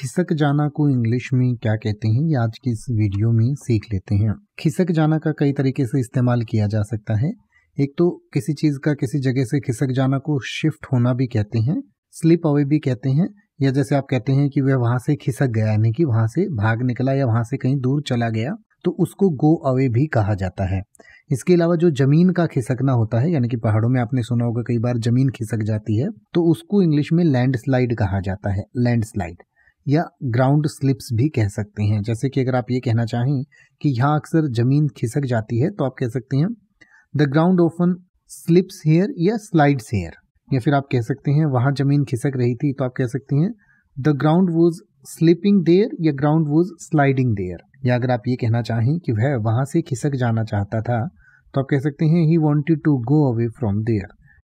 खिसक जाना को इंग्लिश में क्या कहते हैं? ये आज की इस वीडियो में सीख लेते हैं। खिसक जाना का कई तरीके से इस्तेमाल किया जा सकता है। एक तो किसी चीज़ का किसी जगह से खिसक जाना को शिफ्ट होना भी कहते हैं, स्लिप अवे भी कहते हैं, या जैसे आप कहते हैं कि वह वहाँ से खिसक गया, यानी कि वहाँ से भाग निकला या वहाँ से कहीं दूर चला गया तो उसको गो अवे भी कहा जाता है। इसके अलावा जो ज़मीन का खिसकना होता है, यानी कि पहाड़ों में आपने सुना होगा कई बार ज़मीन खिसक जाती है तो उसको इंग्लिश में लैंड स्लाइड कहा जाता है। लैंड स्लाइड या ग्राउंड स्लिप्स भी कह सकते हैं। जैसे कि अगर आप ये कहना चाहें कि यहाँ अक्सर ज़मीन खिसक जाती है तो आप कह सकते हैं the ground often slips here या स्लाइड्स हेयर या फिर आप कह सकते हैं, वहाँ ज़मीन खिसक रही थी तो आप कह सकते हैं the ground was slipping there या ग्राउंड वॉज़ स्लाइडिंग देयर या अगर आप ये कहना चाहें कि वह वहाँ से खिसक जाना चाहता था तो आप कह सकते हैं he wanted to go away from there